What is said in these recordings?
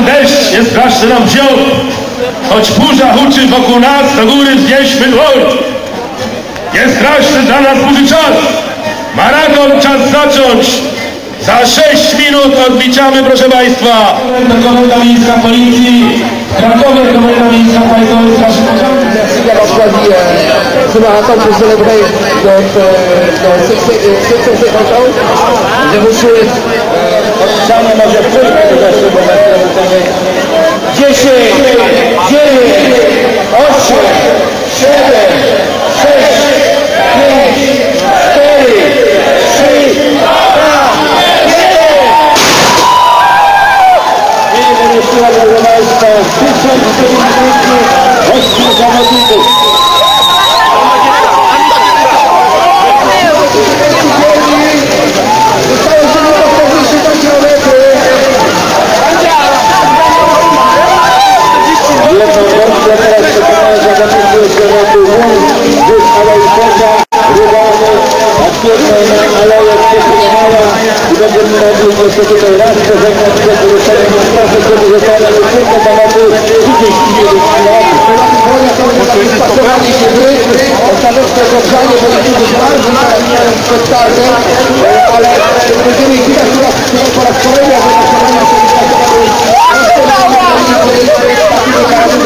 nam deszcz, nie straszny nam wziął. Choć burza huczy wokół nas, do góry wznieśmy dłoń. Nie straszny dla nas burzy czas. Maraton czas zacząć. Za 6 minut odliczamy, proszę Państwa. To Komenda Miejska Policji, Krakowie Komenda Miejska Państwowej Straży Pożarnej. Sylwia Waszławi ce marathon que je célébrer donc, euh, dans cette, cette, cette séquence. Je vous souhaite Odliczamy może to jeszcze, bo za chwilę będziemy 10, 9, 8, 7, 6, 5, 4, 3, 2, 1. I jeszcze raz, proszę Państwa, 1400 zawodników. Zostało się tylko 42 km. Jedną rękę teraz przekonałem zawodników z Europy Łódź, Wódź Alei Koza, Rybany, Aktywnej Aleje Kieśniemała i będziemy mogli jeszcze tutaj raz przeżegnać przed wyruszeniem na stosy, zostanie ale tylko panowie 39 lat. Spakowali się w ryb, ostateczne spotkanie będzie być bardzo fajnym spektaklem, ale będziemy ich widać po raz kolejny,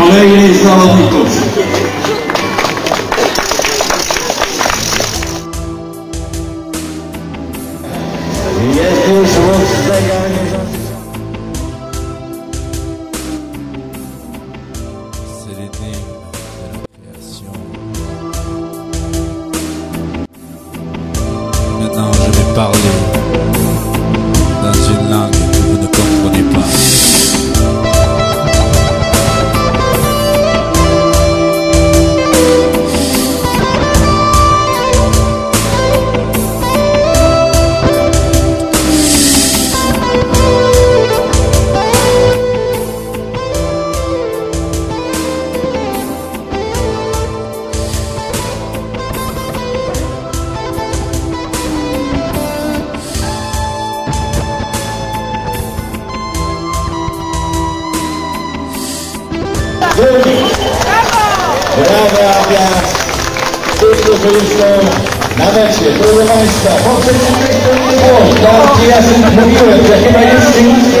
Kolejny z Brawa dla tych, którzy już są na mecie. Proszę Państwa, było. Tak, ja sobie mówiłem, że chyba nic nie.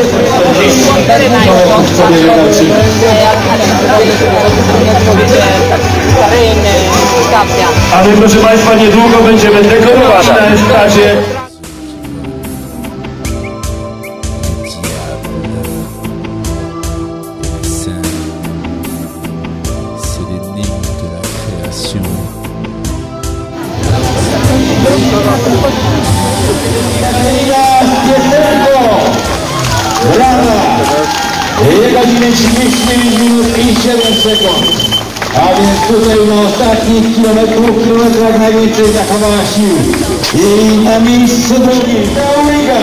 Ale proszę Państwa, niedługo będziemy dekorować na estradzie. Tutaj na ostatnich kilometrów, kilometrach najwięcej zachowała sił. I na miejscu drugim Pauliga.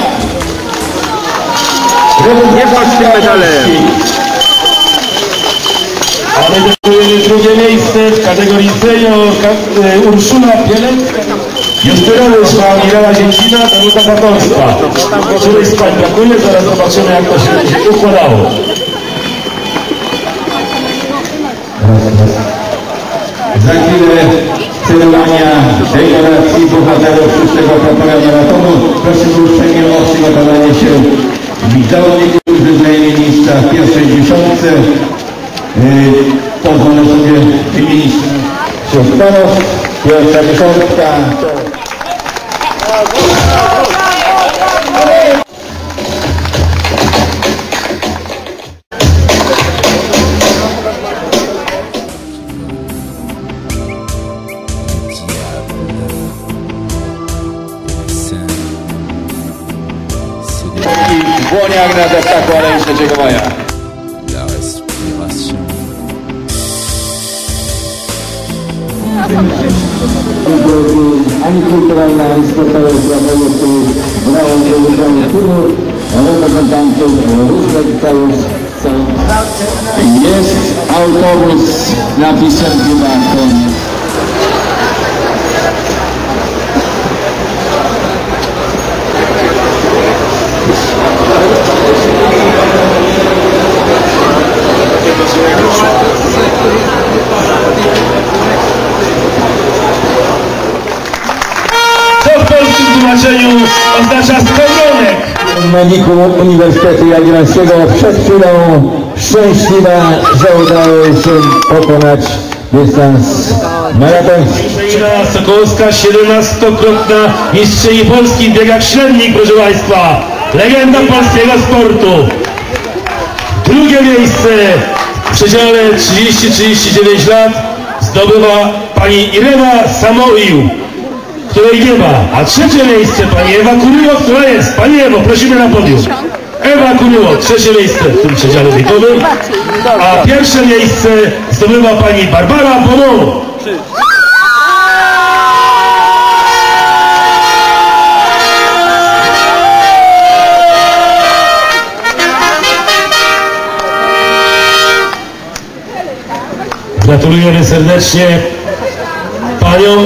Nie tym medalem. A my decydujemy drugie miejsce w kategorii senior e, Urszula Bielecka. Justynowy szła Mirela Zięcina, Danuta Zatorska. Której spań brakuje, zaraz zobaczymy jak to się układało. Za chwilę celowania dekoracji bohaterów szóstego pokoju maratonu. Prosimy uprzejmie o przygotowanie się zawodników, którzy zajęli miejsca w pierwszej dziesiątce. Yy, Pozwolę sobie wymienić wśród panów. Pierwsza dziesiątka. I w dłoniach na destaku Alei 3 Maja. la respiration. ani kulturalna, ani sportowa sprawa jest tu brało do wybrania turów, reprezentantów różnych krajów. Jest autobus napisem chyba koniec. Polskim tłumaczeniu oznacza skowronek? Mediku Uniwersytetu Jagiellońskiego przed chwilą szczęśliwa, że udało się pokonać dystans maratoński. Katarzyna Sokołowska, 17-krotna mistrzyni Polski w biegach średnich, proszę Państwa. Legenda polskiego sportu. Drugie miejsce w przedziale 30-39 lat zdobywa pani Irena Samoił, której nie ma. A trzecie miejsce pani Ewa Kuryło, która jest. Pani Ewo, prosimy na podium. Ewa Kuryło, trzecie miejsce w tym przedziale wiekowym. A pierwsze miejsce zdobywa pani Barbara Bonon. Gratulujemy serdecznie paniom.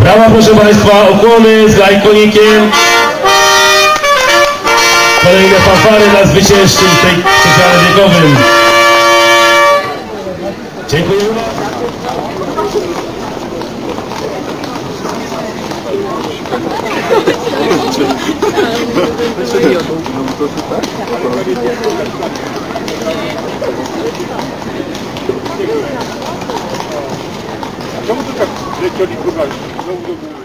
Brawa proszę Państwa, okłony z lajkonikiem. Kolejne fanfary dla zwycięzcy w tej przedziale wiekowym. Dziękuję Czemu to tak lecieli próbowali? Znowu do góry.